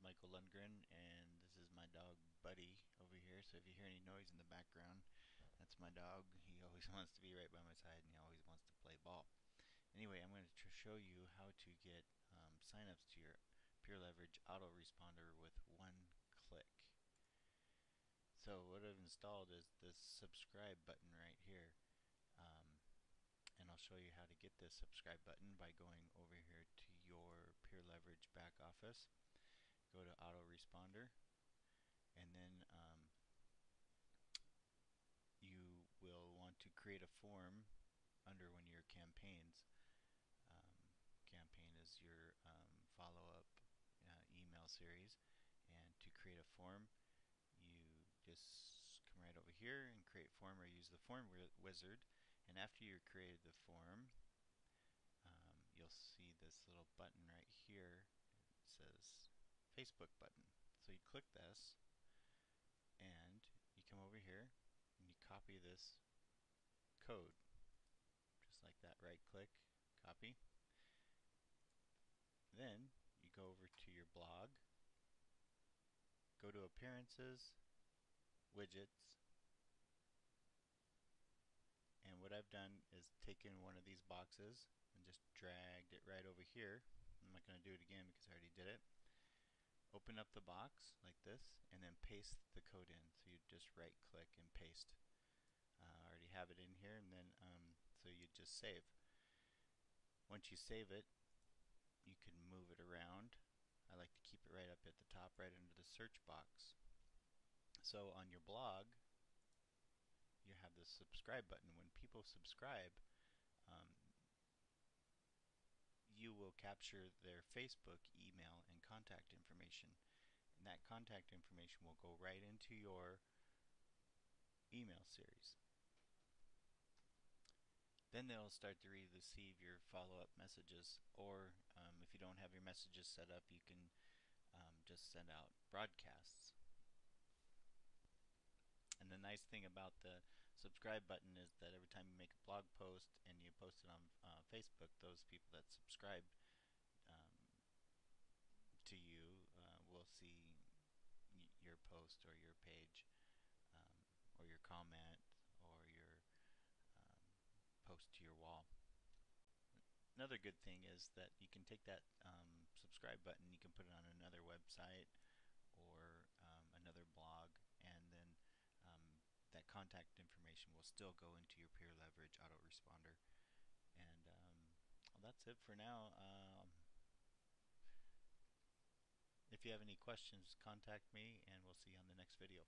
Michael Lundgren, and this is my dog Buddy over here. So if you hear any noise in the background, that's my dog. He always wants to be right by my side, and he always wants to play ball. Anyway, I'm going to show you how to get um, signups to your Pure Leverage autoresponder with one click. So what I've installed is this subscribe button right here. Um, and I'll show you how to get this subscribe button by going over here to your Pure Leverage back office. Go to autoresponder and then um, you will want to create a form under one of your campaigns. Um, campaign is your um, follow-up uh, email series and to create a form you just come right over here and create form or use the form wizard and after you created the form um, you'll see this little button right here it says Facebook button. So you click this and you come over here and you copy this code. Just like that right click copy. Then you go over to your blog go to appearances widgets and what I've done is taken one of these boxes and just dragged it right over here. I'm not going to do it again because I already did it open up the box like this and then paste the code in. So you just right click and paste. Uh, I already have it in here and then um, so you just save. Once you save it you can move it around. I like to keep it right up at the top right under the search box. So on your blog you have the subscribe button. When people subscribe um, you will capture their Facebook email and contact information. And that contact information will go right into your email series. Then they'll start to receive your follow-up messages. Or um, if you don't have your messages set up you can um, just send out broadcasts. And the nice thing about the subscribe button is that every time you make a blog post and you post it on uh, Facebook those people that subscribe um, to you uh, will see your post or your page um, or your comment or your post to your wall. Another good thing is that you can take that um, subscribe button, you can put it on another website or um, another blog, and then um, that contact information will still go into your Pure Leverage autoresponder. And um, well, that's it for now. Um, if you have any questions, contact me, and we'll see you on the next video.